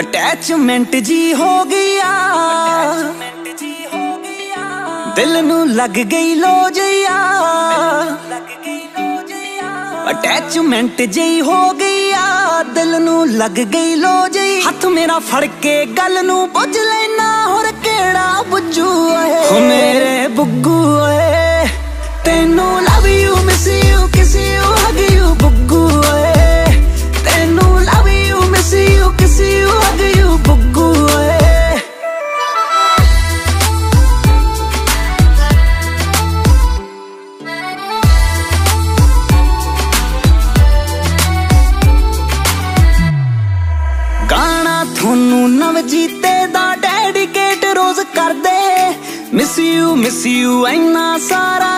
Attachment ਜੀ ਹੋ ਗਿਆ। ਦਿਲ ਨੂੰ ਲੱਗ ਗਈ ਲੋਜਿਆ ਅਟੈਚਮੈਂਟ ਜੀ ਹੋ ਗਿਆ। ਦਿਲ ਨੂੰ ਲੱਗ ਗਈ ਲੋਜੀ ਹੱਥ ਮੇਰਾ ਫੜ ਕੇ ਗੱਲ ਨੂੰ ਪੁੱਛ ਲੈਣਾ। ਹੋਰ ਕਿਹੜਾ ਗਾਣਾ ਤੁਹਾਨੂੰ ਨਵਜੀਤੇ ਦਾ ਡੈਡੀਕੇਟ ਰੋਜ਼ ਕਰਦੇ। ਮਿਸ ਯੂ ਮਿਸ ਯੂ ਐਨਾ ਸਾਰਾ